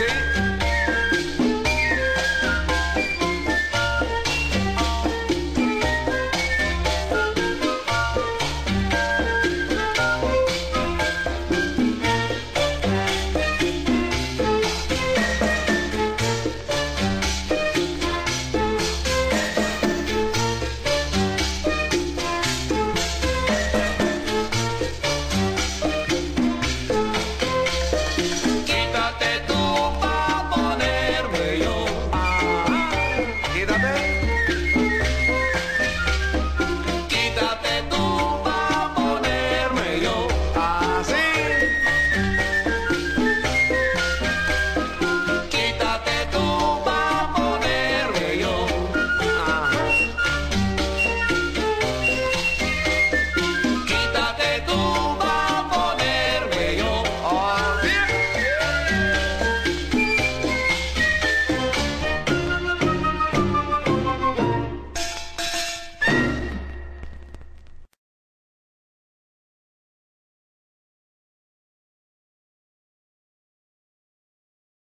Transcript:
City.